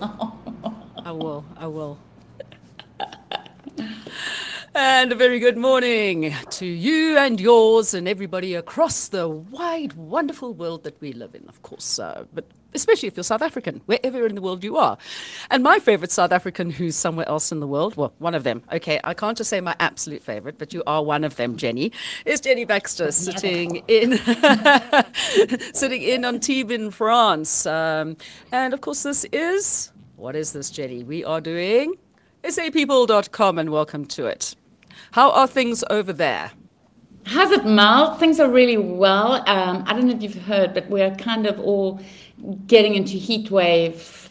I will. I will. And a very good morning to you and yours and everybody across the wide, wonderful world that we live in, of course. Uh, but especially if you're South African, wherever in the world you are. And my favorite South African who's somewhere else in the world, well, one of them, okay, I can't just say my absolute favorite, but you are one of them, Jenny, is Jenny Baxter sitting in sitting in Antibes in France. Um, and of course, this is, what is this, Jenny? We are doing sapeople.com and welcome to it. How are things over there? How's it, Mal? Things are really well. Um, I don't know if you've heard, but we're kind of all getting into heat wave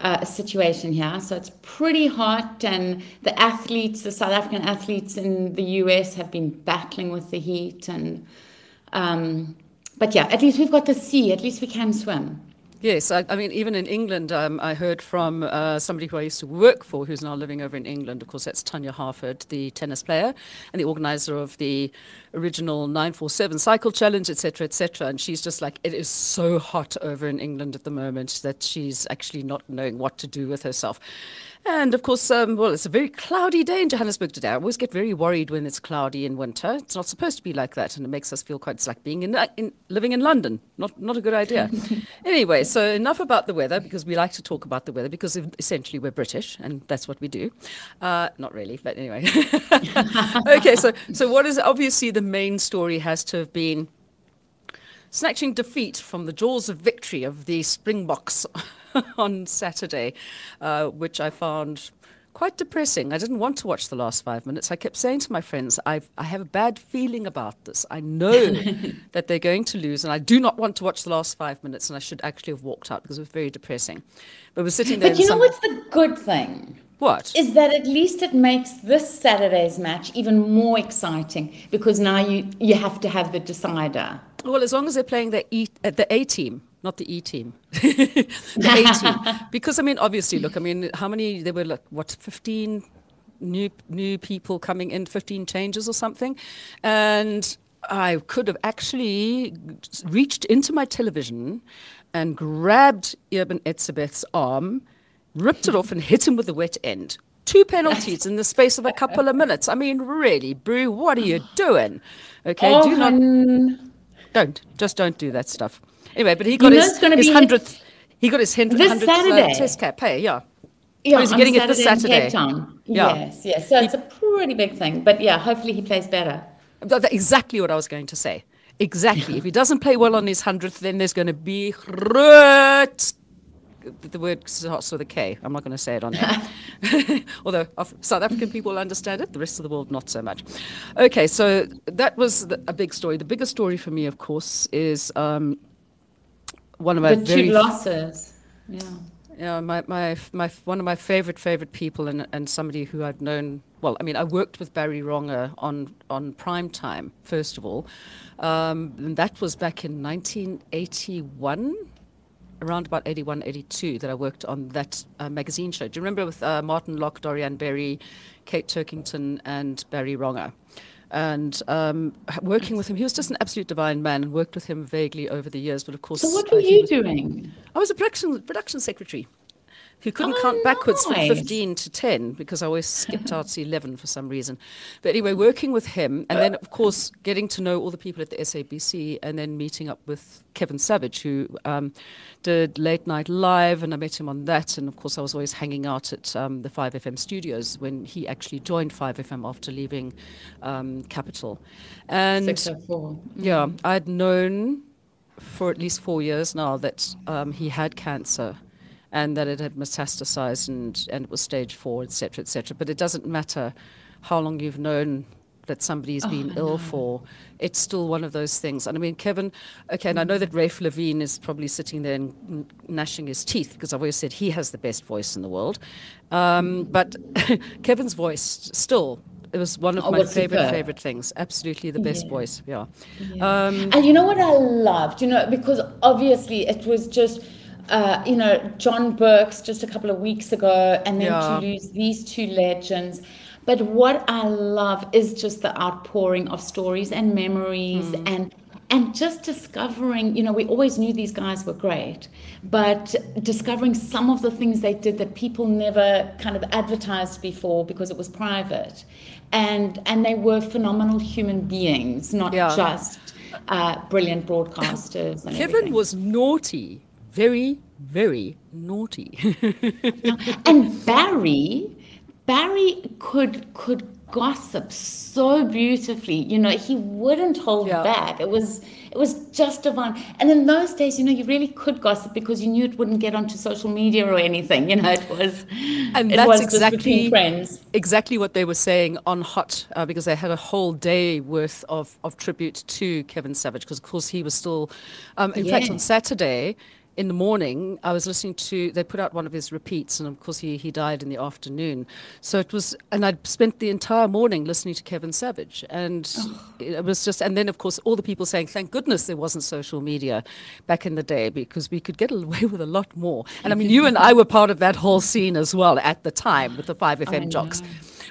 uh, situation here. So it's pretty hot, and the athletes, the South African athletes in the US, have been battling with the heat. And um, but yeah, at least we've got the sea. At least we can swim. Yes, I, I, mean, even in England, um, I heard from uh, somebody who I used to work for who's now living over in England. Of course, that's Tanya Harford, the tennis player and the organizer of the original 947 cycle challenge, etc., etc. And she's just like, it is so hot over in England at the moment that she's actually not knowing what to do with herself. And of course, um, well, it's a very cloudy day in Johannesburg today. I always get very worried when it's cloudy in winter. It's not supposed to be like that, and it makes us feel quite it's like being in, in living in London. Not not a good idea. anyway, so enough about the weather because we like to talk about the weather because essentially we're British and that's what we do. Uh, not really, but anyway. okay, so so what is obviously the main story has to have been snatching defeat from the jaws of victory of the Springboks. on Saturday, uh, which I found quite depressing. I didn't want to watch the last five minutes. I kept saying to my friends, I've, I have a bad feeling about this. I know that they're going to lose, and I do not want to watch the last five minutes, and I should actually have walked out because it was very depressing. But we're sitting there. But you know what's the good thing? What? Is that at least it makes this Saturday's match even more exciting because now you, you have to have the decider. Well, as long as they're playing the, e, uh, the A team not the E team, the A team. Because I mean, obviously, look, I mean, how many? There were like what, fifteen new new people coming in, fifteen changes or something, and I could have actually reached into my television and grabbed Eben Etzebeth's arm, ripped it off, and hit him with the wet end. Two penalties in the space of a couple of minutes. I mean, really, Brew, what are you doing? Okay, oh, do not. Don't just don't do that stuff. Anyway, but he got you his, his hundredth. He got his hundredth uh, test cap. Hey, yeah. Yeah, he's getting Saturday it this Saturday. Cape Town. Yeah. Yes, yes. So he, it's a pretty big thing. But yeah, hopefully he plays better. That's exactly what I was going to say. Exactly. if he doesn't play well on his hundredth, then there's going to be the word starts with a K. I'm not going to say it on there. Although South African people understand it, the rest of the world not so much. Okay, so that was the, a big story. The biggest story for me, of course, is um, one of my the two losses. Yeah. Yeah, my, my, my, one of my favorite, favorite people and, and somebody who I've known, well, I mean, I worked with Barry Ronge on, on prime time, first of all. Um, and that was back in 1981, around about 81, 82, that I worked on that uh, magazine show. Do you remember with uh, Martin Locke, Dorian Berry, Kate Turkington, and Barry Ronge? and um, working with him, he was just an absolute divine man. And worked with him vaguely over the years, but of course. So what were uh, you doing? I was a production production secretary who couldn't oh, count backwards nice. from 15 to 10 because I always skipped out to 11 for some reason. But anyway, working with him, and then, of course, getting to know all the people at the SABC, and then meeting up with Kevin Savage, who um, did Late Night Live, and I met him on that. And of course, I was always hanging out at um, the 5FM studios when he actually joined 5FM after leaving um, Capital. And 604. Yeah, I'd known for at least four years now that um, he had cancer and that it had metastasized and, and it was stage four, etc., etc. But it doesn't matter how long you've known that somebody's oh, been ill for. It's still one of those things. And I mean, Kevin, okay, and I know that Rafe Lavine is probably sitting there and gnashing his teeth because I've always said he has the best voice in the world. Um, but Kevin's voice still it was one of oh, my favorite superb. favorite things. Absolutely the best yeah. voice. Yeah. yeah. Um, and you know what I loved? You know, because obviously it was just uh, you know, John Berks just a couple of weeks ago, and then yeah. to lose these two legends. But what I love is just the outpouring of stories and memories mm. and and just discovering, you know, we always knew these guys were great, but discovering some of the things they did that people never kind of advertised before because it was private. And, and they were phenomenal human beings, not yeah. just uh, brilliant broadcasters. Kevin everything. was naughty, very, very naughty. and Barry, Barry could could gossip so beautifully. You know, he wouldn't hold yeah. back. It was it was just divine. And in those days, you know, you really could gossip because you knew it wouldn't get onto social media or anything. You know, it was and it that's was exactly friends. exactly what they were saying on Hot uh, because they had a whole day worth of of tribute to Kevin Savage because of course he was still, um, in yeah. fact, on Saturday in the morning, I was listening to, they put out one of his repeats, and of course, he, he died in the afternoon. So it was, and I'd spent the entire morning listening to Kevin Savage. And oh. it was just, and then, of course, all the people saying, thank goodness there wasn't social media back in the day because we could get away with a lot more. And I mean, you and I were part of that whole scene as well at the time with the 5FM jocks.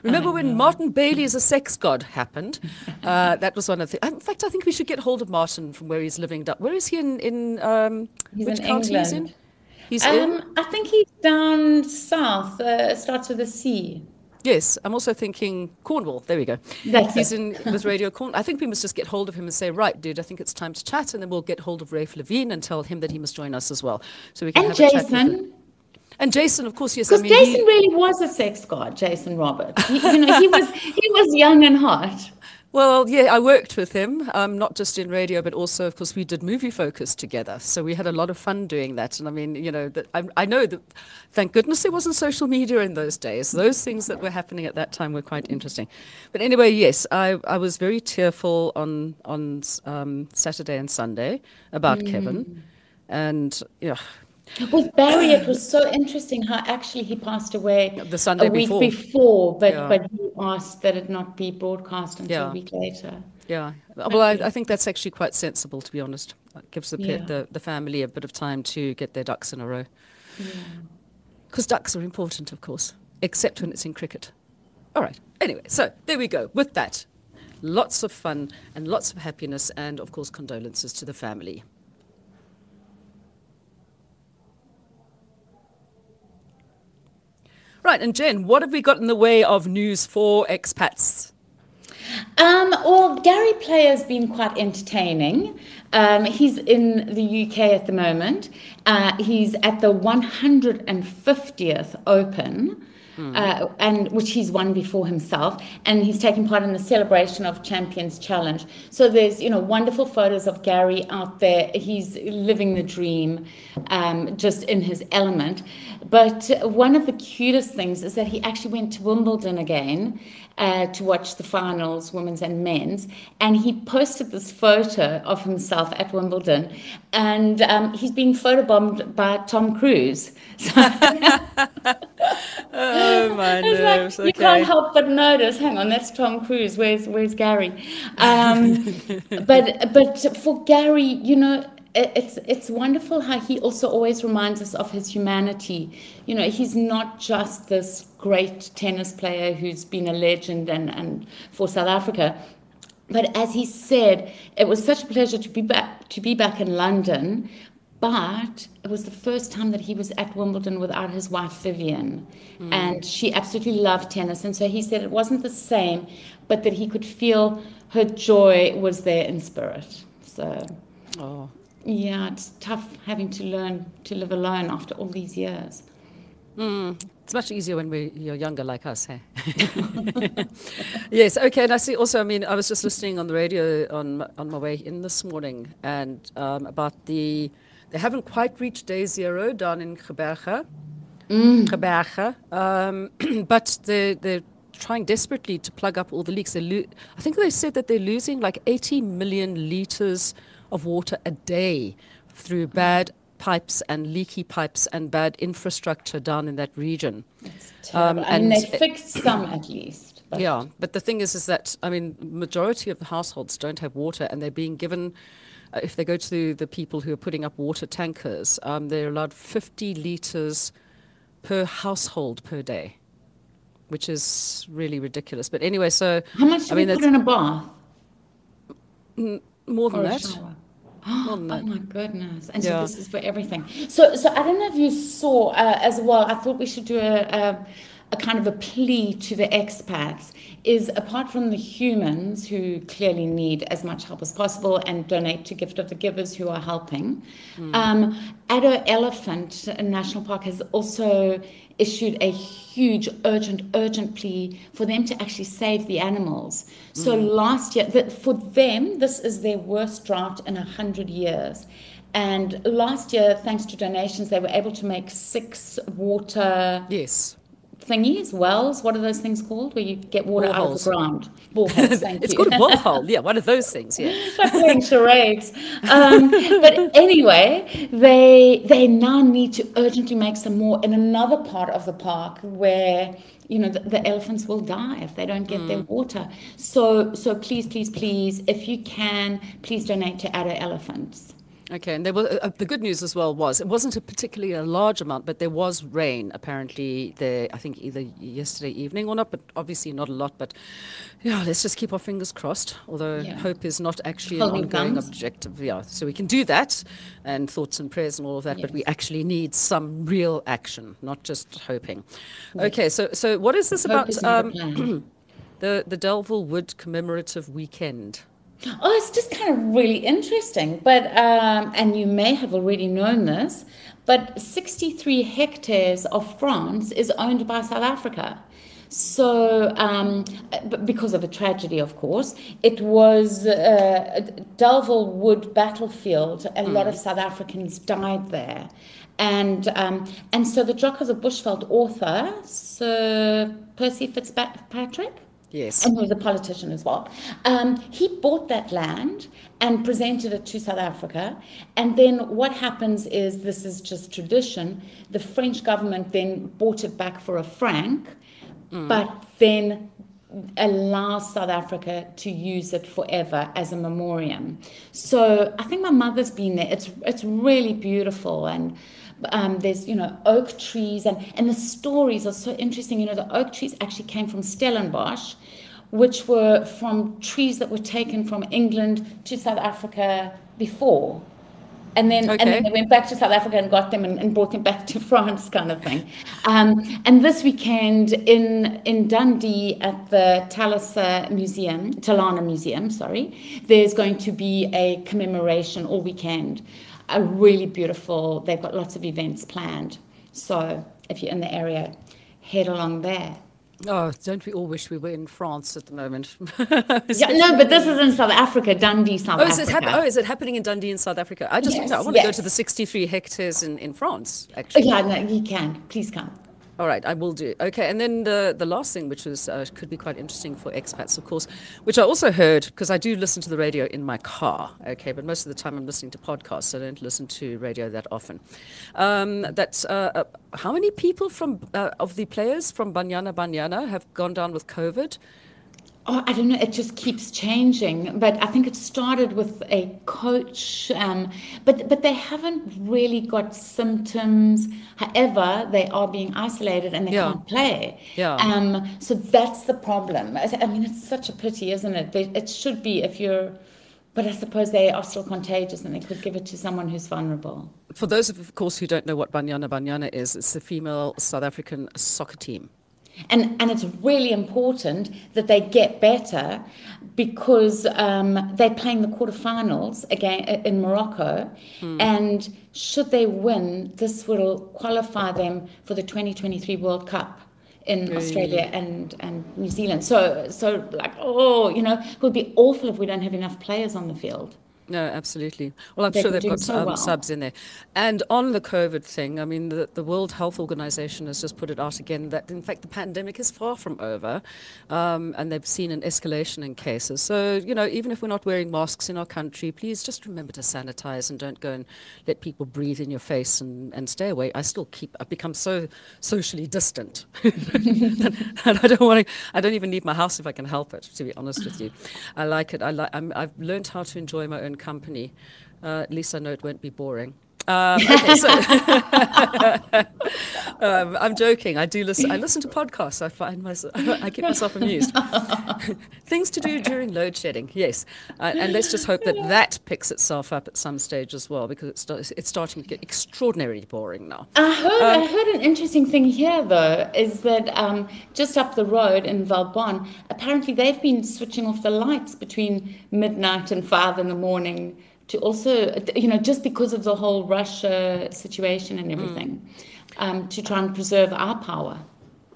Remember when Martin Bailey as a sex god happened? Uh, that was one of the. In fact, I think we should get hold of Martin from where he's living. Where is he in in um, he's which in county England. he's in? He's um, in. I think he's down south. Uh, starts with a C. Yes, I'm also thinking Cornwall. There we go. That's He's in with Radio Cornwall. I think we must just get hold of him and say, right, dude, I think it's time to chat, and then we'll get hold of Rafe Lavine and tell him that he must join us as well, so we can and have Jason. a chat. And Jason, of course, yes. Because I mean, Jason he, really was a sex god, Jason Roberts. He, you know, he was he was young and hot. Well, yeah, I worked with him, um, not just in radio, but also, of course, we did movie focus together. So we had a lot of fun doing that. And I mean, you know, that I, I know that, thank goodness there wasn't social media in those days. Those things that were happening at that time were quite interesting. But anyway, yes, I, I was very tearful on on um, Saturday and Sunday about mm. Kevin, and yeah. With Barry, it was so interesting how actually he passed away the Sunday a week before, before but, Yeah. but he asked that it not be broadcast until Yeah. a week later. Yeah. Well, I, I think that's actually quite sensible, to be honest. It gives the, Yeah. the, the family a bit of time to get their ducks in a row. Because ducks are important, of course, except when it's in cricket. All right. Anyway, so there we go. With that, lots of fun and lots of happiness, and of course, condolences to the family. Right, and Jen, what have we got in the way of news for expats? Um, well, Gary Player has been quite entertaining. Um, he's in the UK at the moment. Uh, he's at the 150th Open. Uh, and which he's won before himself, and he's taking part in the celebration of Champions Challenge. So there's you know wonderful photos of Gary out there. He's living the dream, um, just in his element. But one of the cutest things is that he actually went to Wimbledon again uh, to watch the finals, women's and men's, and he posted this photo of himself at Wimbledon, and um, he's being photobombed by Tom Cruise. So Oh, my nerves. like, you can't help but notice. Hang on, that's Tom Cruise. Where's Where's Gary? Um, but but for Gary, you know, it, it's it's wonderful how he also always reminds us of his humanity. You know, he's not just this great tennis player who's been a legend and and for South Africa. But as he said, it was such a pleasure to be back to be back in London. But it was the first time that he was at Wimbledon without his wife Vivian, and she absolutely loved tennis. And so he said it wasn't the same, but that he could feel her joy was there in spirit. So Oh, yeah, it's tough having to learn to live alone after all these years. It's much easier when we, you're younger like us, hey? yes, okay. And I see also, I mean, I was just listening on the radio on, on my way in this morning and um, about the, they haven't quite reached day zero down in Gqeberha. Gqeberha. Um, but they're, they're trying desperately to plug up all the leaks. They I think they said that they're losing like 80 million litres of water a day through bad pipes and leaky pipes and bad infrastructure down in that region. I mean, and they it- fixed some at least. But Yeah, but the thing is, is that I mean, majority of the households don't have water, and they're being given. Uh, if they go to the people who are putting up water tankers, um, they're allowed 50 liters per household per day, which is really ridiculous. But anyway, so How much do I mean, put in a bath more than that. Oh, my goodness! And yeah. so this is for everything. So, so I don't know if you saw uh, as well. I thought we should do a, a, a kind of a plea to the expats. Is apart from the humans who clearly need as much help as possible and donate to Gift of the Givers who are helping, mm. um, Addo Elephant National Park has also issued a huge, urgent, urgent plea for them to actually save the animals. So mm. last year, for them, this is their worst drought in a hundred years. And last year, thanks to donations, they were able to make six water yes thingies, wells. What are those things called where you get water out of the ground? Boreholes, thank it's you. called a borehole. Yeah, one of those things. Yeah. like playing charades. Um, but anyway, they they now need to urgently make some more in another part of the park where you know the, the elephants will die if they don't get mm. their water. So so please please please if you can please donate to Addo Elephants. Okay, and there was uh, the good news as well was it wasn't a particularly a large amount, but there was rain apparently there. I think either yesterday evening or not, but obviously not a lot. But yeah, let's just keep our fingers crossed. Although yeah. hope is not actually Holding an ongoing guns. objective. Yeah, so we can do that, and thoughts and prayers and all of that. Yes. But we actually need some real action, not just hoping. Yes. Okay, so so what is this hope about? Um, the the Delville Wood commemorative weekend. Oh, it's just kind of really interesting. But, um, and you may have already known this, but 63 hectares of France is owned by South Africa. So, um, because of a tragedy, of course, it was uh, Delville Wood battlefield. A mm. lot of South Africans died there. And, um, and so the Jock of the Bushveld author, Sir Percy Fitzpatrick, Yes. And he was a politician as well. Um, he bought that land and presented it to South Africa. And then what happens is this is just tradition. The French government then bought it back for a franc, mm. but then allows South Africa to use it forever as a memoriam. So I think my mother's been there. It's it's really beautiful and um, there's you know oak trees and and the stories are so interesting. You know the oak trees actually came from Stellenbosch, which were from trees that were taken from England to South Africa before. And then, okay. and then they went back to South Africa and got them and, and brought them back to France, kind of thing. Um, and this weekend in in Dundee at the Talisa Museum, Talana Museum, sorry, there's going to be a commemoration all weekend a really beautiful, they've got lots of events planned. So if you're in the area, head along there. Oh, don't we all wish we were in France at the moment? yeah, no, but this is in South Africa, Dundee, South oh, is Africa. It oh, is it happening in Dundee in South Africa? I just yes, I want yes. to go to the 63 hectares in, in France, actually. Yeah, no, you can. Please come. All right, I will do. Okay, and then the the last thing, which was uh, could be quite interesting for expats, of course, which I also heard because I do listen to the radio in my car. Okay, but most of the time I'm listening to podcasts. So I don't listen to radio that often. Um, that's uh, uh, how many people from uh, of the players from Banyana Banyana have gone down with COVID. Oh, I don't know. It just keeps changing. But I think it started with a coach. Um, but but they haven't really got symptoms. However, they are being isolated and they yeah. can't play. Yeah. Um, so that's the problem. I mean, it's such a pity, isn't it? It should be if you're. But I suppose they are still contagious and they could give it to someone who's vulnerable. For those, of course, who don't know what Banyana Banyana is, it's the female South African soccer team. And, and it's really important that they get better because um, they're playing the quarterfinals again in Morocco. Hmm. And should they win, this will qualify them for the 2023 World Cup in Australia and, and New Zealand. So, so like, oh, you know, it would be awful if we don't have enough players on the field. No, absolutely. Well, I'm they sure they've got so um, well. subs in there. And on the COVID thing, I mean, the, the World Health Organization has just put it out again that, in fact, the pandemic is far from over. Um, and they've seen an escalation in cases. So, you know, even if we're not wearing masks in our country, please just remember to sanitize and don't go and let people breathe in your face and, and stay away. I still keep, I've become so socially distant. and I don't want to, I don't even leave my house if I can help it, to be honest with you. I like it. I like, I'm, I've learned how to enjoy my own company. Uh, at least I know it won't be boring. Um, okay, so um, I'm joking. I do listen. I listen to podcasts. I find myself. I keep myself amused. Things to do during load shedding. Yes, uh, and let's just hope that that picks itself up at some stage as well, because it's it's starting to get extraordinarily boring now. I heard. Um, I heard an interesting thing here though is that um, just up the road in Valbonne, apparently they've been switching off the lights between midnight and five in the morning to also, you know, just because of the whole Russia situation and everything, mm. um, to try and preserve our power.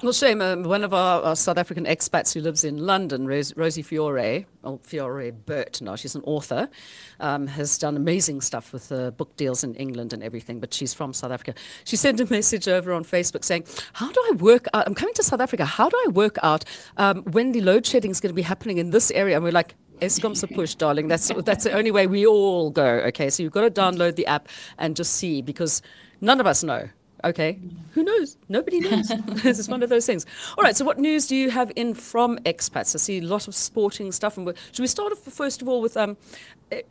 Well, shame. One of our, our, South African expats who lives in London, Ros- Rosie Fiore, or Fiore Burt now, she's an author, um, has done amazing stuff with uh, book deals in England and everything, but she's from South Africa. She sent a message over on Facebook saying, How do I work out? I'm coming to South Africa. How do I work out um, when the load shedding is going to be happening in this area? And we're like, EskomSePush, darling. That's that's the only way we all go. Okay, so you've got to download the app and just see because none of us know. Okay, who knows? Nobody knows. this is one of those things. All right. So, what news do you have in from expats? I see a lot of sporting stuff. And should we start off first of all with um,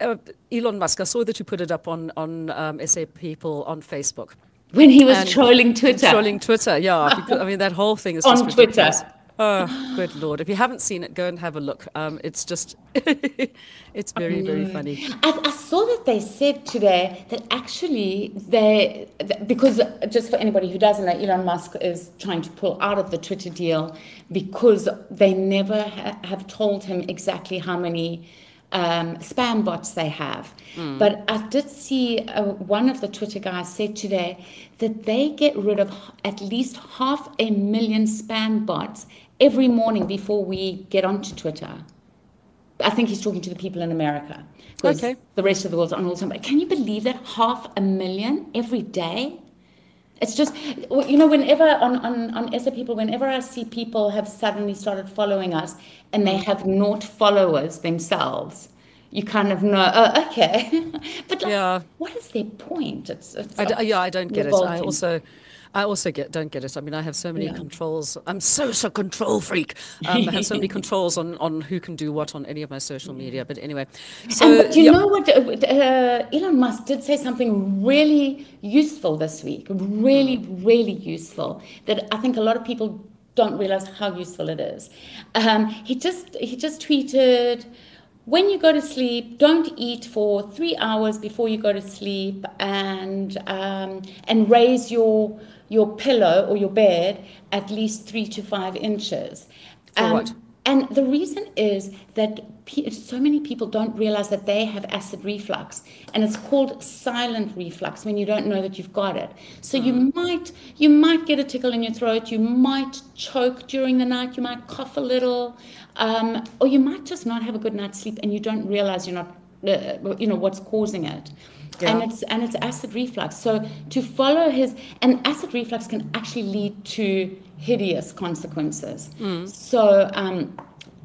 uh, Elon Musk? I saw that you put it up on on um, SA People on Facebook when he was and trolling Twitter. Trolling Twitter, yeah. Because, I mean, that whole thing is on Twitter. Oh, good lord! If you haven't seen it, go and have a look. Um, it's just, it's very, very mm. funny. I, I, saw that they said today that actually they, because just for anybody who doesn't know, Elon Musk is trying to pull out of the Twitter deal because they never ha- have told him exactly how many um, spam bots they have. Mm. But I did see uh, one of the Twitter guys said today that they get rid of at least half a million spam bots every morning before we get onto Twitter. I think he's talking to the people in America. Okay. the rest of the world's on all the time. But can you believe that? Half a million every day? It's just, you know, whenever on, on, on SA People, whenever I see people have suddenly started following us and they have not followers themselves, you kind of know, oh, okay. but like, yeah. what is their point? It's, it's I d- yeah, I don't get it. I also, I also get don't get it. I mean, I have so many yeah. controls. I'm so so control freak. Um, I have so many controls on on who can do what on any of my social media. But anyway, so and, but you yeah. know what? Uh, uh, Elon Musk did say something really useful this week. Really, really useful that I think a lot of people don't realize how useful it is. Um, he just he just tweeted when you go to sleep, don't eat for three hours before you go to sleep, and um, and raise your your pillow or your bed at least three to five inches. Um, what? And the reason is that so many people don't realize that they have acid reflux, and it's called silent reflux when you don't know that you've got it. So mm. you hmm. might you might get a tickle in your throat, you might choke during the night, you might cough a little, um, or you might just not have a good night's sleep, and you don't realize you're not, uh, you know, what's causing it. Yeah. And it's and it's acid reflux. So to follow his and acid reflux can actually lead to hideous consequences. Mm. So um,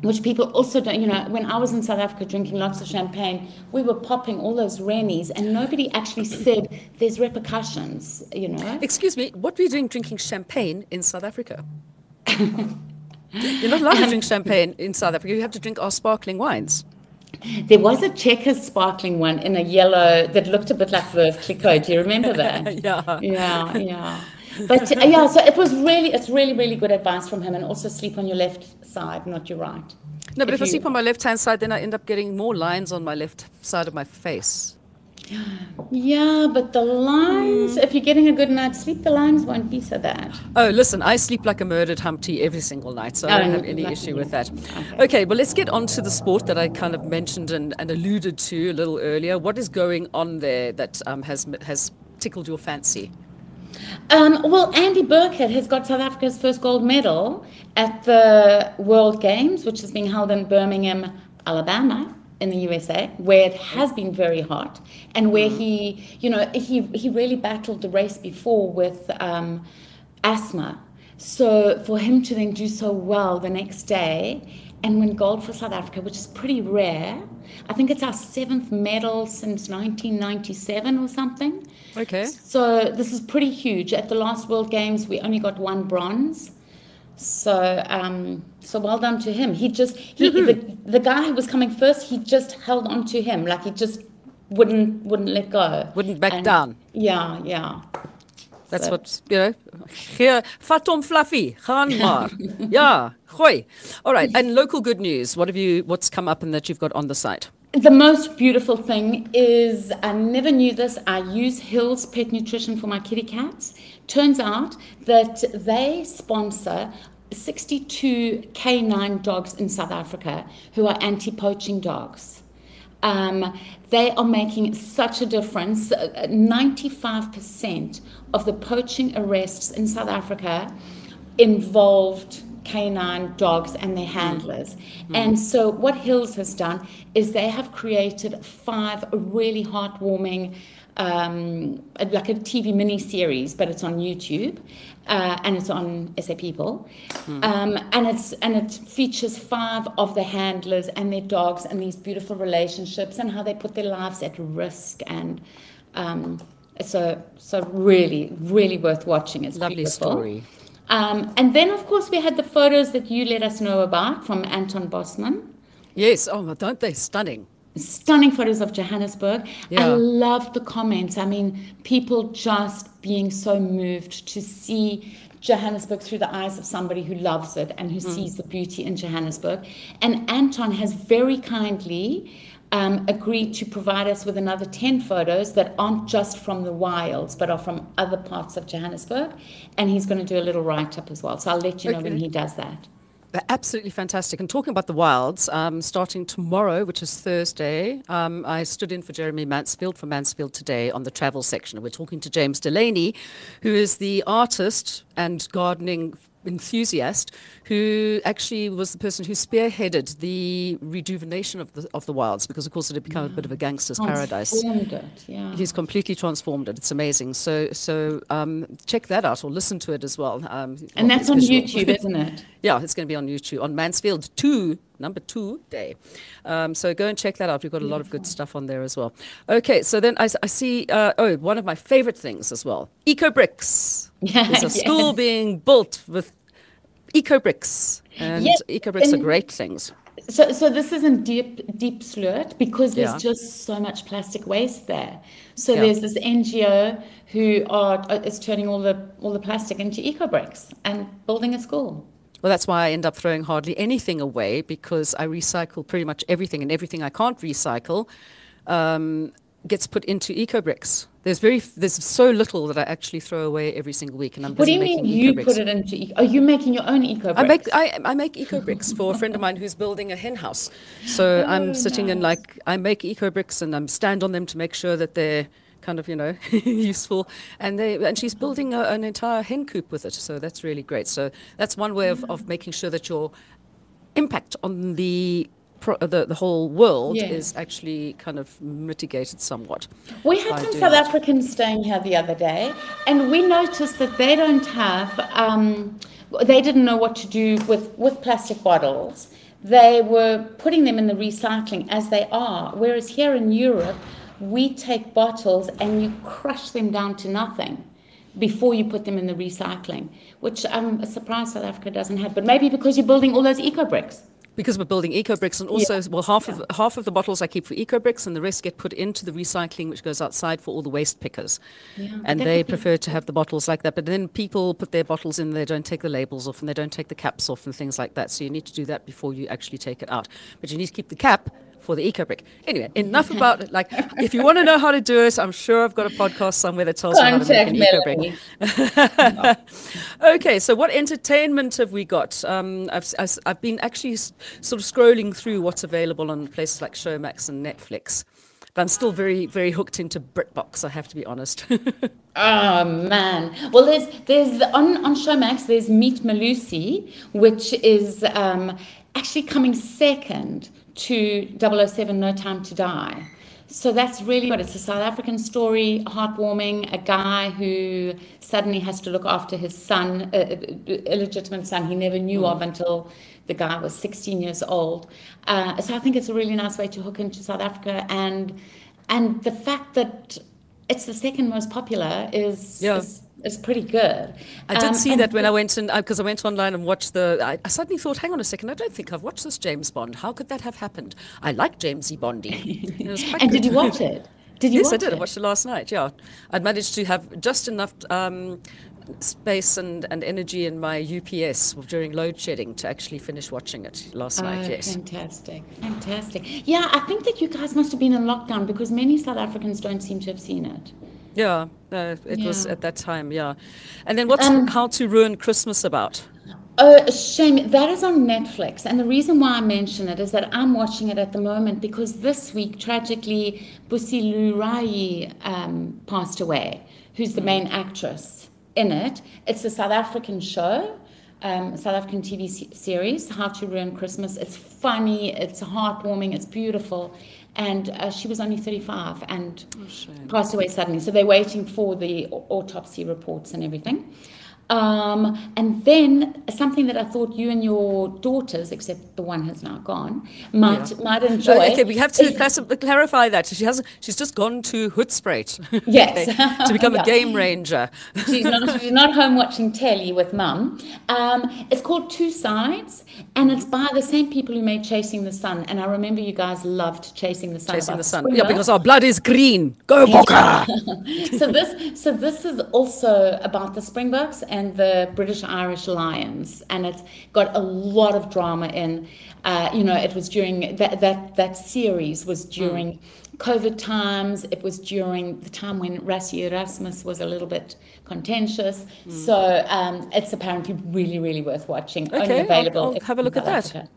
which people also don't, you know, when I was in South Africa drinking lots of champagne, we were popping all those rennies and nobody actually said there's repercussions, you know. Excuse me, what were you doing drinking champagne in South Africa? You're not allowed to drink champagne in South Africa. You have to drink our sparkling wines. There was a Checkers sparkling one in a yellow that looked a bit like Veuve Clicquot. Do you remember that? yeah. Yeah, yeah. But uh, yeah, so it was really, it's really, really good advice from him. And also sleep on your left side, not your right. No, but if, if you... I sleep on my left hand side, then I end up getting more lines on my left side of my face. Yeah, but the lines, mm. if you're getting a good night's sleep, the lines won't be so bad. Oh, listen, I sleep like a murdered Humpty every single night, so I don't oh, have any issue with that. Okay. okay, well, let's get on to the sport that I kind of mentioned and, and alluded to a little earlier. What is going on there that um, has, has tickled your fancy? Um, well, Andy Birkett has got South Africa's first gold medal at the World Games, which is being held in Birmingham, Alabama in the USA, where it has been very hot, and where mm. he, you know, he he really battled the race before with um, asthma. So for him to then do so well the next day and win gold for South Africa, which is pretty rare. I think it's our seventh medal since 1997 or something. Okay. So this is pretty huge. At the last World Games, we only got one bronze. So, um, so well done to him. He just he mm-hmm. the, the guy who was coming first. He just held on to him like he just wouldn't wouldn't let go. Wouldn't back And- down. Yeah, yeah. That's So- what, you know, gee, vat hom fluffy, gaan maar. ja, gooi. All right, and local good news. What have you, what's come up and that you've got on the site? The most beautiful thing is I never knew this. I use Hills Pet Nutrition for my kitty cats. Turns out that they sponsor 62 canine dogs in South Africa who are anti poaching dogs. Um, they are making such a difference. Uh, uh, 95% of the poaching arrests in South Africa involved canine dogs and their handlers. And so, what Hills has done is they have created five really heartwarming, um, like a TV mini series, but it's on YouTube. Uh, and it's on SA People, um, and it's and it features five of the handlers and their dogs and these beautiful relationships and how they put their lives at risk and um, so so really really worth watching. It's Lovely beautiful. story. Um, and then, of course, we had the photos that you let us know about from Anton Bosman. Yes, oh, well, don't they? Stunning. Stunning photos of Johannesburg. I Yeah. loved the comments. I mean, people just being so moved to see Johannesburg through the eyes of somebody who loves it and who sees the beauty in Johannesburg. And Anton has very kindly um, agreed to provide us with another 10 photos that aren't just from the wilds, but are from other parts of Johannesburg. And he's going to do a little write up as well. So I'll let you know when he does that. They're absolutely fantastic. And talking about the wilds, um, starting tomorrow, which is Thursday, um, I stood in for Jeremy Mansfield for Mansfield Today on the travel section. We're talking to James Delaney, who is the artist and gardening enthusiast who actually was the person who spearheaded the rejuvenation of the of the wilds because of course it had become a bit of a gangster's paradise it, yeah. He's completely transformed it. It's amazing. So, so um, check that out or listen to it as well. Um, well, and that's on visual. YouTube, isn't it? yeah, it's going to be on YouTube on Mansfield Two, number two day. Um, so go and check that out. We've got a lot of good stuff on there as well. Okay, so then I see. Uh, oh, one of my favorite things as well: eco bricks. Yeah, There's a school yes. being built with eco bricks, and Yes, eco bricks are great things. So, so this isn't deep, Diepsloot because there's Yeah. just so much plastic waste there. So Yeah. there's this NGO who are is turning all the all the plastic into eco bricks and building a school. Well, that's why I end up throwing hardly anything away because I recycle pretty much everything, and everything I can't recycle um, gets put into eco bricks. There's very there's so little that I actually throw away every single week, and I'm What do you mean you put it into? Eco, are you making your own eco bricks? I make I, I make eco bricks for a friend of mine who's building a hen house. So I'm sitting and like I make eco bricks and I'm stand on them to make sure that they're kind of you know useful. And they and she's building a, an entire hen coop with it. So that's really great. So that's one way of, of making sure that your impact on the pro, the the whole world Yeah. is actually kind of mitigated somewhat. We had some South that. Africans staying here the other day, and we noticed that they don't have, um, they didn't know what to do with, with plastic bottles. They were putting them in the recycling as they are, whereas here in Europe, we take bottles and you crush them down to nothing before you put them in the recycling, which I'm surprised South Africa doesn't have. But maybe because you're building all those eco bricks. because we're building eco bricks and also well half of half of the bottles I keep for eco bricks and the rest get put into the recycling which goes outside for all the waste pickers Yeah, and they prefer to have the bottles like that but then people put their bottles in they don't take the labels off and they don't take the caps off and things like that so you need to do that before you actually take it out but you need to keep the cap for the eco brick anyway enough about it like if you want to know how to do it I'm sure I've got a podcast somewhere that tells you how to make Contact an eco brick Okay, so what entertainment have we got? Um, I've, s- I've, s- I've been actually sort of scrolling through what's available on places like Showmax and Netflix. But I'm still very, very hooked into BritBox, I have to be honest. Oh man! Well, there's there's on on Showmax. There's Meet Malusi, which is um, actually coming second to 007 No Time to Die. So that's really good. It's a South African story, heartwarming. A guy who suddenly has to look after his son, illegitimate son he never knew of until the guy was 16 years old. Uh, so I think it's a really nice way to hook into South Africa, and and the fact that it's the second most popular is Yeah. is, is pretty good. I did Um, see that when I went in, because I went online and watched the. I, I suddenly thought, hang on a second, I don't think I've watched this James Bond. How could that have happened? I like Jamesy Bondy. And, And did you watch it? Did you yes, I did. I it? watched it last night. Yeah, I'd managed to have just enough um, space and, and energy in my UPS during load shedding to actually finish watching it last night. Oh, Yes. Fantastic. Fantastic. Yeah, I think that you guys must have been in lockdown because many South Africans don't seem to have seen it. Yeah, uh, it was at that time. Yeah, and then what's Um, How to Ruin Christmas about? Oh, shame. That is on Netflix. And the reason why I mention it is that I'm watching it at the moment because this week, tragically, Busi Lurayi um, passed away, who's the main actress in it. It's a South African show, um, South African TV series, How to Ruin Christmas. It's funny, it's heartwarming, it's beautiful. And uh, she was only 35 and passed away suddenly. So they're waiting for the autopsy reports and everything. Um, and then something that I thought you and your daughters, except the one has now gone, might might enjoy. Uh, okay, we have to clarify that she hasn't. She's just gone to Hoedspruit. Yes. okay, to become Yeah. a game ranger. she's not she's not home watching telly with mum. Um, it's called Two Sides, and it's by the same people who made Chasing the Sun. And I remember you guys loved Chasing the Sun. Chasing the sun. Yeah, because our blood is green. Go Bokke! so this so this is also about the Springboks and the British Irish Lions, and it's got a lot of drama in. Uh, you know, it was during that that that series was during COVID times. It was during the time when Rassie Erasmus was a little bit contentious. So um, it's apparently really really worth watching. Only Okay, I'll- available. I'll have a look at South that. Africa.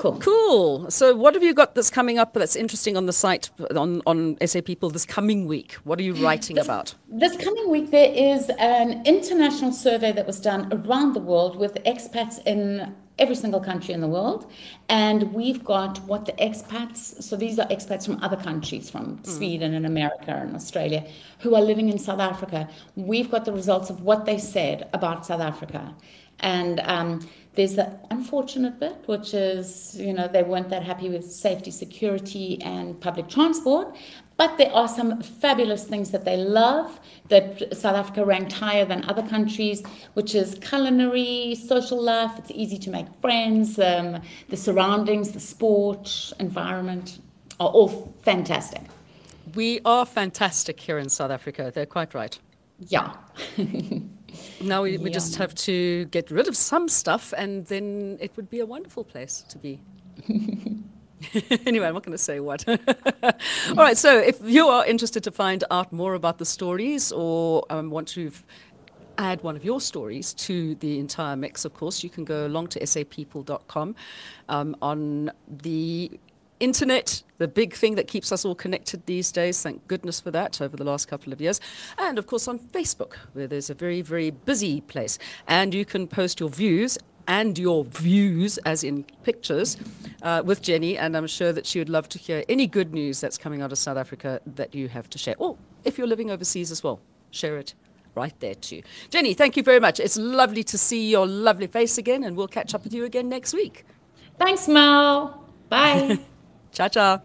Cool. Cool. So, what have you got that's coming up that's interesting on the site on on SA People this coming week? What are you writing about? This coming week, there is an international survey that was done around the world with expats in every single country in the world. And we've got what the expats, so these are expats from other countries, from Sweden and America and Australia, who are living in South Africa. We've got the results of what they said about South Africa. And um, there's the unfortunate bit, which is, you know, they weren't that happy with safety, security, and public transport. But there are some fabulous things that they love that South Africa ranked higher than other countries, which is culinary, social life. It's easy to make friends. Um, the surroundings, the sport, environment are all fantastic. We are fantastic here in South Africa. They're quite right. Yeah. Now we, we Yeah. just have to get rid of some stuff, and then it would be a wonderful place to be. anyway, I'm not going to say what. All right, so if you are interested to find out more about the stories or um, want to add one of your stories to the entire mix, of course, you can go along to sapeople.com um, on the internet, the big thing that keeps us all connected these days. Thank goodness for that over the last couple of years. And of course on Facebook, where there's a very, very busy place. And you can post your views and your views, as in pictures, uh, with Jenny. And I'm sure that she would love to hear any good news that's coming out of South Africa that you have to share. Or if you're living overseas as well, share it right there too. Jenny, thank you very much. It's lovely to see your lovely face again, and we'll catch up with you again next week. Thanks, Mel. Bye. Ciao, ciao.